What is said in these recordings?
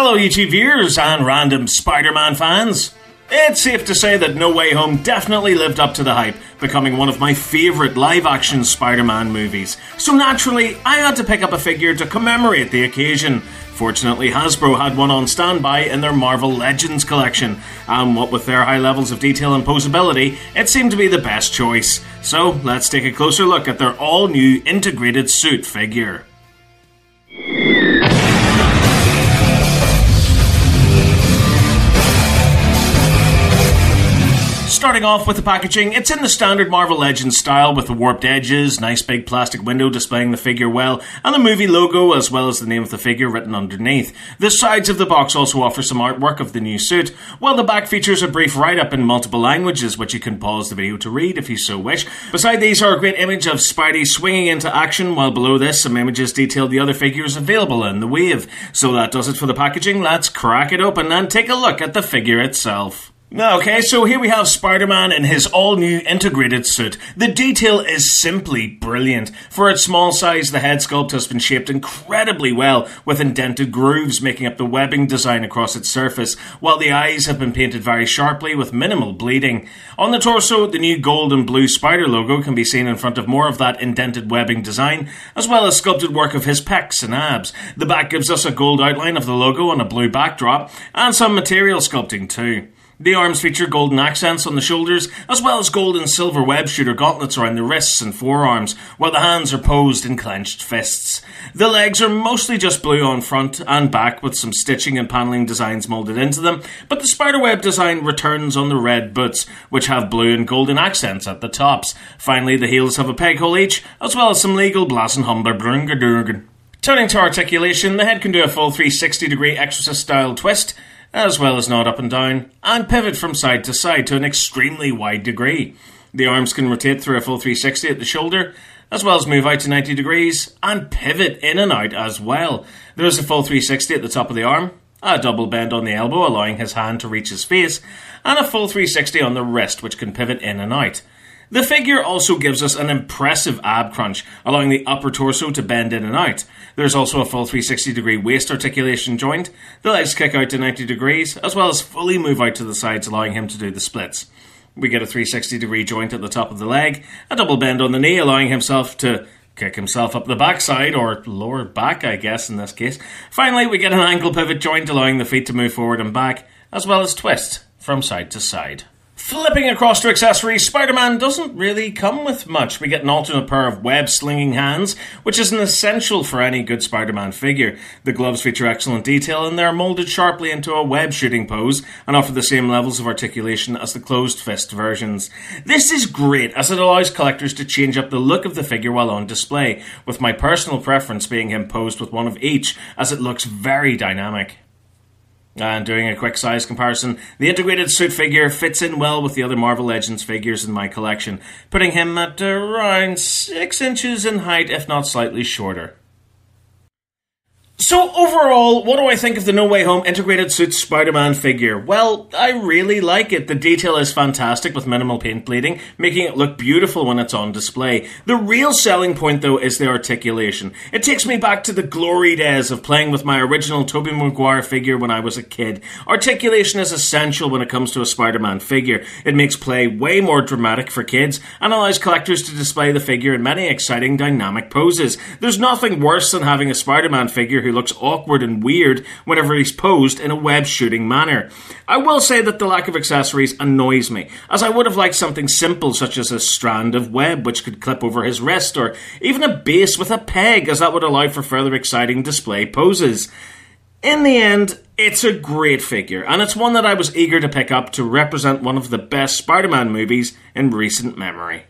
Hello, YouTube viewers and random Spider Man fans. It's safe to say that No Way Home definitely lived up to the hype, becoming one of my favourite live action Spider Man movies. So naturally, I had to pick up a figure to commemorate the occasion. Fortunately, Hasbro had one on standby in their Marvel Legends collection, and what with their high levels of detail and posability, it seemed to be the best choice. So, let's take a closer look at their all new integrated suit figure. Starting off with the packaging, it's in the standard Marvel Legends style with the warped edges, nice big plastic window displaying the figure well, and the movie logo as well as the name of the figure written underneath. The sides of the box also offer some artwork of the new suit, while the back features a brief write up in multiple languages, which you can pause the video to read if you so wish. Beside these are a great image of Spidey swinging into action, while below this, some images detail the other figures available in the wave. So that does it for the packaging. Let's crack it open and take a look at the figure itself. Okay, so here we have Spider Man in his all new integrated suit. The detail is simply brilliant. For its small size, the head sculpt has been shaped incredibly well, with indented grooves making up the webbing design across its surface, while the eyes have been painted very sharply with minimal bleeding. On the torso, the new gold and blue spider logo can be seen in front of more of that indented webbing design, as well as sculpted work of his pecs and abs. The back gives us a gold outline of the logo on a blue backdrop, and some material sculpting too. The arms feature golden accents on the shoulders, as well as gold and silver web shooter gauntlets around the wrists and forearms, while the hands are posed in clenched fists. The legs are mostly just blue on front and back, with some stitching and paneling designs moulded into them, but the spiderweb design returns on the red boots, which have blue and golden accents at the tops. Finally, the heels have a peg hole each, as well as some legal Blassenhumbler Brungadurgen. Turning to articulation, the head can do a full 360 degree exorcist style twist, as well as nod up and down, and pivot from side to side to an extremely wide degree. The arms can rotate through a full 360 at the shoulder, as well as move out to 90 degrees, and pivot in and out as well. There is a full 360 at the top of the arm, a double bend on the elbow allowing his hand to reach his face, and a full 360 on the wrist which can pivot in and out. The figure also gives us an impressive ab crunch, allowing the upper torso to bend in and out. There's also a full 360 degree waist articulation joint. The legs kick out to 90 degrees, as well as fully move out to the sides, allowing him to do the splits. We get a 360 degree joint at the top of the leg, a double bend on the knee, allowing himself to kick himself up the backside, or lower back, I guess, in this case. Finally, we get an ankle pivot joint, allowing the feet to move forward and back, as well as twist from side to side. Flipping across to accessories, Spider Man doesn't really come with much. We get an alternate pair of web slinging hands, which is an essential for any good Spider Man figure. The gloves feature excellent detail and they're molded sharply into a web shooting pose and offer the same levels of articulation as the closed fist versions. This is great as it allows collectors to change up the look of the figure while on display, with my personal preference being him posed with one of each as it looks very dynamic. And doing a quick size comparison, the integrated suit figure fits in well with the other Marvel Legends figures in my collection, putting him at around 6 inches in height, if not slightly shorter. So overall, what do I think of the No Way Home integrated suit Spider-Man figure? Well, I really like it. The detail is fantastic with minimal paint bleeding, making it look beautiful when it's on display. The real selling point though is the articulation. It takes me back to the glory days of playing with my original Tobey Maguire figure when I was a kid. Articulation is essential when it comes to a Spider-Man figure. It makes play way more dramatic for kids and allows collectors to display the figure in many exciting dynamic poses. There's nothing worse than having a Spider-Man figure who looks awkward and weird whenever he's posed in a web shooting manner. I will say that the lack of accessories annoys me, as I would have liked something simple such as a strand of web which could clip over his wrist, or even a base with a peg, as that would allow for further exciting display poses. In the end, it's a great figure, and it's one that I was eager to pick up to represent one of the best Spider Man movies in recent memory.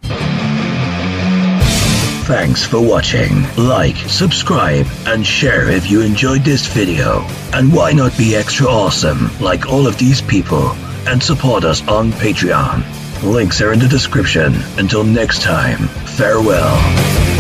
Thanks for watching. Like, subscribe, and share if you enjoyed this video. And why not be extra awesome like all of these people and support us on Patreon? Links are in the description. Until next time, farewell.